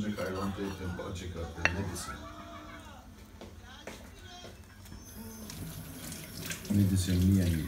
ancak hayvandayken açık arttı. Ne desin? Ne desem niye iyi?